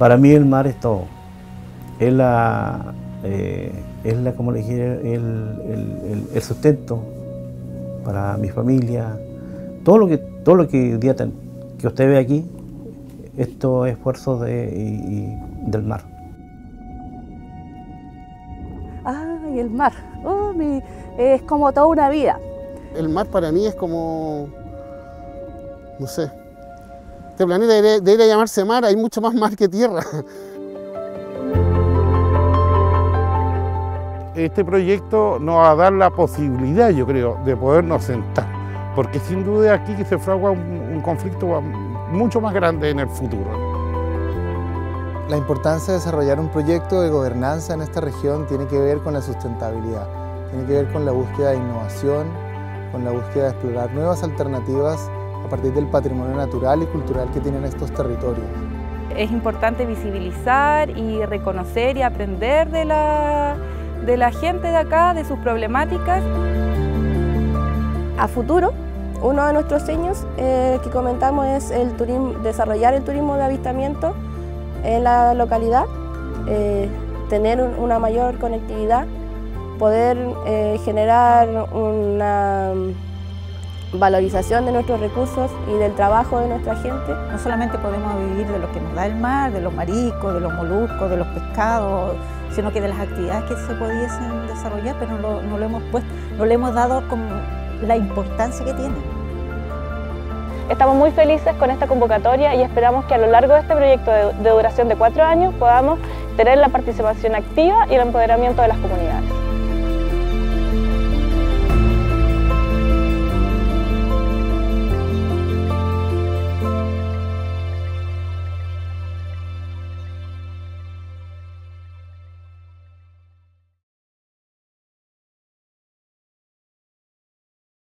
Para mí el mar es todo. Es la, eh, es la como le dije, el, el, sustento para mi familia. Todo lo que, todo lo que, día que usted ve aquí, esto es esfuerzo de, del mar. Ay, el mar. Oh, es como toda una vida. El mar para mí es como, no sé, este planeta debería, llamarse mar, hay mucho más mar que tierra. Este proyecto nos va a dar la posibilidad, yo creo, de podernos sentar, porque sin duda aquí que se fragua un conflicto mucho más grande en el futuro. La importancia de desarrollar un proyecto de gobernanza en esta región tiene que ver con la sustentabilidad, tiene que ver con la búsqueda de innovación, con la búsqueda de explorar nuevas alternativas partir del patrimonio natural y cultural que tienen estos territorios. Es importante visibilizar y reconocer y aprender de la, de la gente de acá, de sus problemáticas. A futuro, uno de nuestros sueños eh, que comentamos es el turismo, desarrollar el turismo de avistamiento en la localidad, eh, tener una mayor conectividad, poder eh, generar una valorización de nuestros recursos y del trabajo de nuestra gente. No solamente podemos vivir de lo que nos da el mar, de los mariscos, de los moluscos, de los pescados, sino que de las actividades que se pudiesen desarrollar, pero no lo, hemos puesto, no le hemos dado como la importancia que tiene. Estamos muy felices con esta convocatoria y esperamos que a lo largo de este proyecto de, de duración de cuatro años podamos tener la participación activa y el empoderamiento de las comunidades.